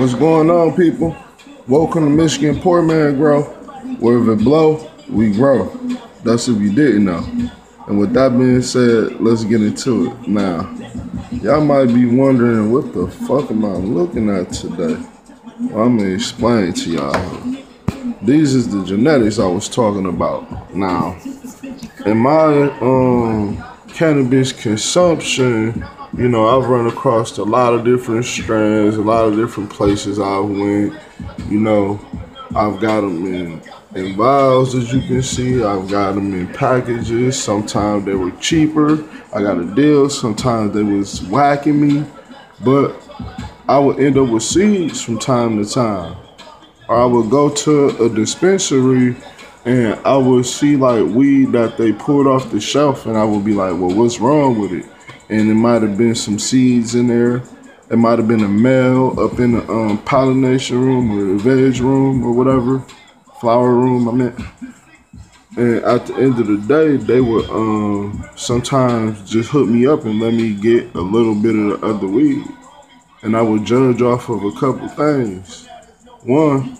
What's going on, people? Welcome to Michigan Poor Man Grow. Where if it blow, we grow. That's if you didn't know. And with that being said, let's get into it. Now, y'all might be wondering what the fuck am I looking at today? Well, I'm gonna explain to y'all. These is the genetics I was talking about. Now, in my um cannabis consumption, you know, I've run across a lot of different strands, a lot of different places I've went. You know, I've got them in, in vials, as you can see. I've got them in packages. Sometimes they were cheaper. I got a deal. Sometimes they was whacking me. But I would end up with seeds from time to time. Or I would go to a dispensary and I would see like weed that they pulled off the shelf and I would be like, well, what's wrong with it? And it might have been some seeds in there. It might have been a male up in the um, pollination room or the veg room or whatever, flower room. I meant. And at the end of the day, they would um, sometimes just hook me up and let me get a little bit of the other weed, and I would judge off of a couple things. One,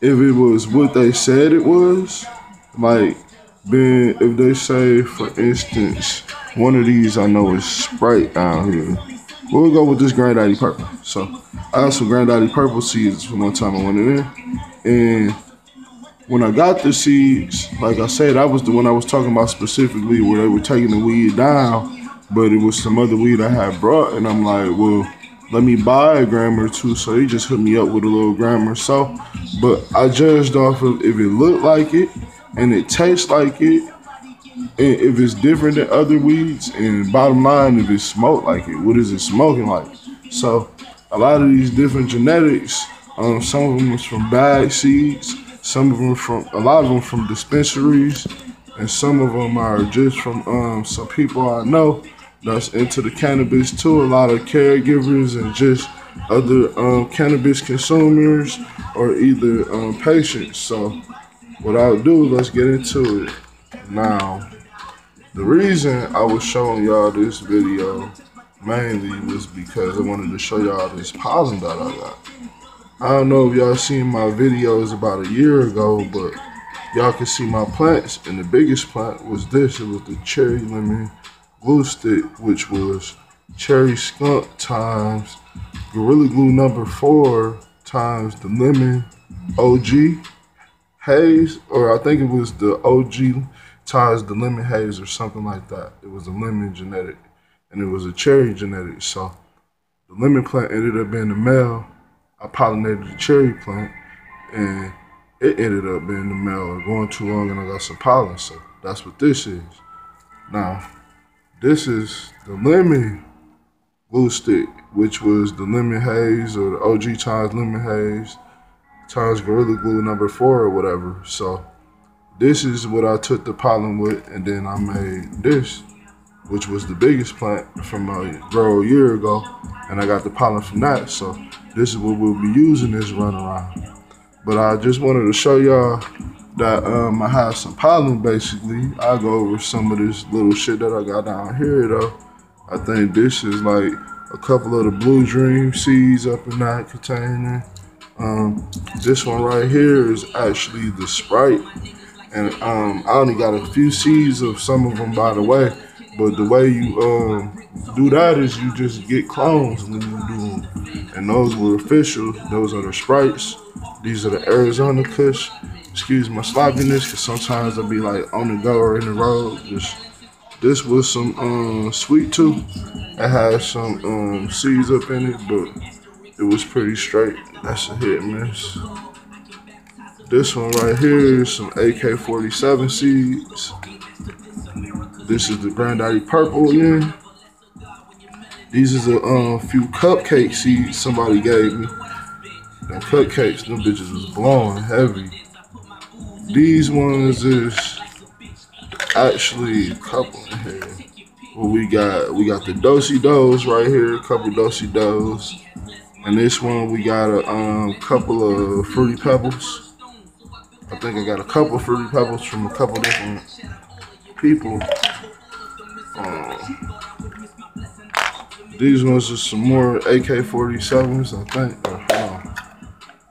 if it was what they said it was, like being if they say, for instance, one of these I know is Sprite down here. We'll go with this Granddaddy Purple. So I got some Granddaddy Purple seeds from one time I went in there. And when I got the seeds, like I said, I was the one I was talking about specifically where they were taking the weed down, but it was some other weed I had brought. And I'm like, well, let me buy a gram or two. So he just hooked me up with a little gram or so. But I judged off of if it looked like it and it tastes like it if it's different than other weeds, and bottom line, if it's smoked like it, what is it smoking like? So, a lot of these different genetics, um, some of them is from bag seeds, some of them from a lot of them from dispensaries, and some of them are just from um, some people I know that's into the cannabis too. A lot of caregivers and just other um, cannabis consumers or either um, patients. So, I'll do, let's get into it now. The reason I was showing y'all this video mainly was because I wanted to show y'all this pollen that I got. I don't know if y'all seen my videos about a year ago, but y'all can see my plants. And the biggest plant was this. It was the cherry lemon glue stick, which was cherry skunk times Gorilla Glue number four times the lemon OG haze, or I think it was the OG ties the lemon haze or something like that. It was a lemon genetic and it was a cherry genetic. So the lemon plant ended up being the male. I pollinated the cherry plant and it ended up being the male going too long and I got some pollen. So that's what this is. Now, this is the lemon glue stick, which was the lemon haze or the OG times lemon haze times Gorilla Glue number four or whatever. So this is what I took the pollen with, and then I made this, which was the biggest plant from a grow a year ago, and I got the pollen from that. So this is what we'll be using this run around. But I just wanted to show y'all that um, I have some pollen basically. I go over some of this little shit that I got down here though. I think this is like a couple of the Blue Dream seeds up in that container. Um, this one right here is actually the Sprite and um, I only got a few seeds of some of them, by the way. But the way you um, do that is you just get clones when you do them. And those were official. Those are the Sprites. These are the Arizona Kush. Excuse my sloppiness, because sometimes I'll be like on the go or in the road. Just this was some um, sweet too. It had some um, seeds up in it, but it was pretty straight. That's a hit and miss. This one right here is some AK-47 seeds. This is the Granddaddy Purple again. These is a um, few cupcake seeds somebody gave me. The cupcakes, them bitches was blowing heavy. These ones is actually a couple in here. Well, we got we got the Dosey Dos right here, a couple Dosey Dos. And this one we got a um, couple of Fruity Pebbles. I think I got a couple fruity pebbles from a couple different people. Um, these ones are some more AK-47s, I think. Uh,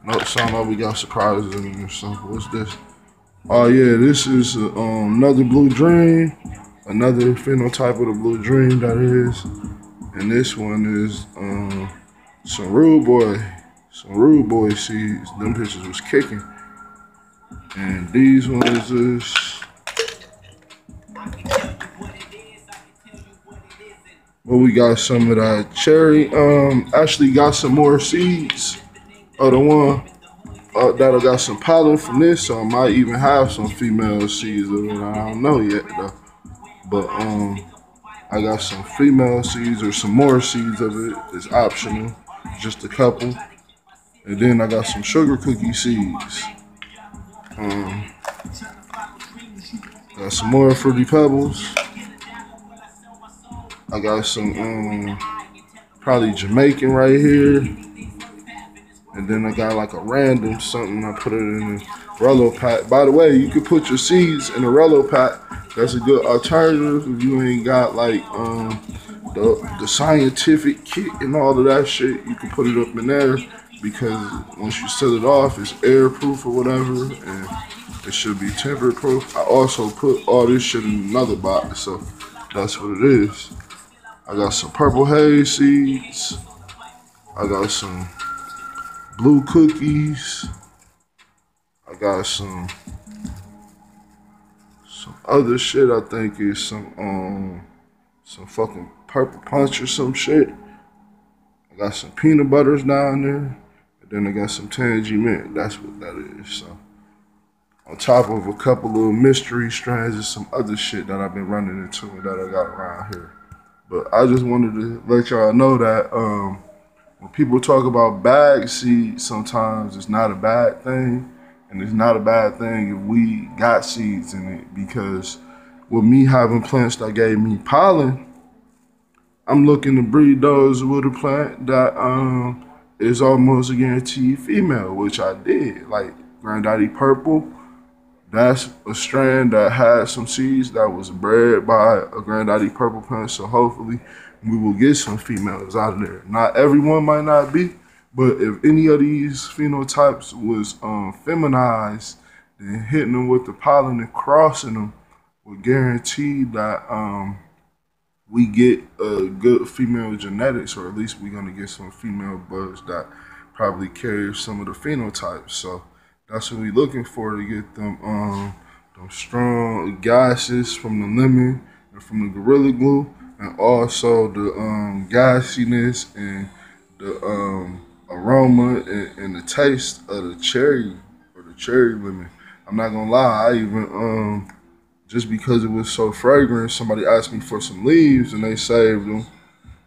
No, sound like we got surprises in here or something. What's this? Oh yeah, this is uh, um, another blue dream, another phenotype of the blue dream that is, and this one is um, some rude boy, some rude boy seeds. Them pictures was kicking, and these ones is. Well, we got some of that cherry. Um, actually got some more seeds of the one uh, that'll got some pollen from this, so I might even have some female seeds of it. I don't know yet though. But um, I got some female seeds or some more seeds of it. It's optional, just a couple. And then I got some sugar cookie seeds. Um, got some more fruity pebbles. I got some um, probably Jamaican right here. And then I got like a random something. I put it in a Rello pack. By the way, you can put your seeds in a Rello pack. That's a good alternative if you ain't got like um, the scientific kit and all of that shit. You can put it up in there because once you set it off, it's airproof or whatever, and it should be temper proof. I also put all this shit in another box, so that's what it is. I got some purple haze seeds. I got some blue cookies. I got some some other shit. I think is some um some fucking purple punch or some shit. I got some peanut butters down there, and then I got some tangy mint. That's what that is. So on top of a couple of mystery strands and some other shit that I've been running into that I got around here. But I just wanted to let y'all know that um when people talk about bag seeds, sometimes it's not a bad thing. And it's not a bad thing if we got seeds in it because with me having plants that gave me pollen, I'm looking to breed those with a plant that um, is almost a guaranteed female, which I did. Like Granddaddy Purple, that's a strand that had some seeds that was bred by a Granddaddy Purple plant. So hopefully we will get some females out of there. Not everyone might not be, but if any of these phenotypes was um, feminized, then hitting them with the pollen and crossing them would guarantee that um, we get a good female genetics, or at least we're gonna get some female bugs that probably carry some of the phenotypes. So that's what we're looking for to get them um, them strong gases from the lemon and from the gorilla glue and also the um, gassiness and the um, aroma and, and, the taste of the cherry or the cherry lemon. I'm not gonna lie, I even um, just because it was so fragrant, somebody asked me for some leaves and they saved them.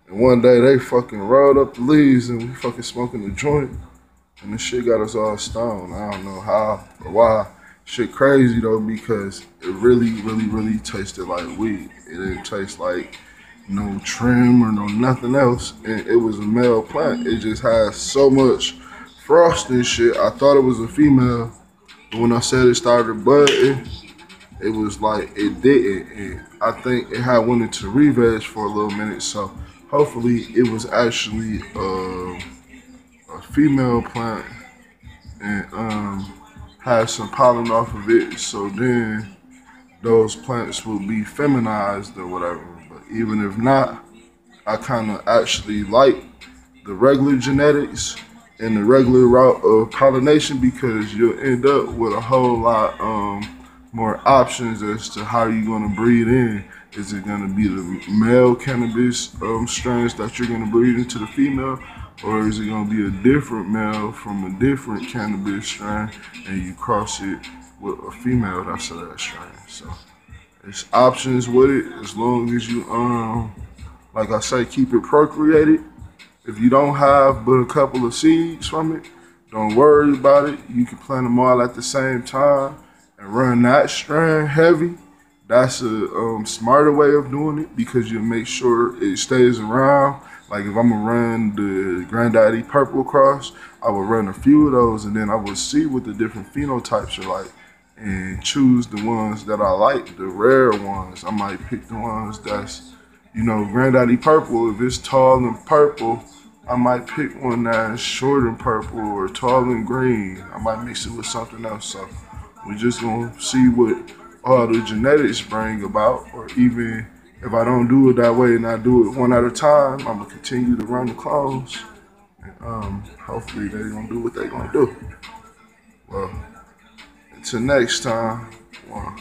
And one day they fucking rolled up the leaves and we fucking smoking the joint. And the shit got us all stoned. I don't know how or why. Shit crazy though because it really, really, really tasted like weed. It didn't taste like no trim or no nothing else. And it was a male plant. It just has so much frost and shit. I thought it was a female. But when I said it started budding, it was like it didn't. And I think it had went into reveg for a little minute. So hopefully it was actually uh, a female plant and um, had some pollen off of it. So then those plants will be feminized or whatever But even if not, I kind of actually like the regular genetics and the regular route of pollination because you'll end up with a whole lot um, more options as to how you're going to breed in. Is it going to be the male cannabis um, strains that you're going to breed into the female? Or is it going to be a different male from a different cannabis strain and you cross it with a female that's of that strain? So. It's options with it as long as you um like I say keep it procreated. If you don't have but a couple of seeds from it, don't worry about it. You can plant them all at the same time and run that strand heavy. That's a um, smarter way of doing it because you make sure it stays around. Like if I'm gonna run the Granddaddy Purple Cross, I will run a few of those and then I will see what the different phenotypes are like and choose the ones that I like, the rare ones. I might pick the ones that's, you know, Granddaddy Purple. If it's tall and purple, I might pick one that's short and purple or tall and green. I might mix it with something else. So we're just gonna see what all the genetics bring about, or even if I don't do it that way and I do it one at a time, I'm gonna continue to run the clones. And um, hopefully they're gonna do what they're gonna do. Well, until next time, one.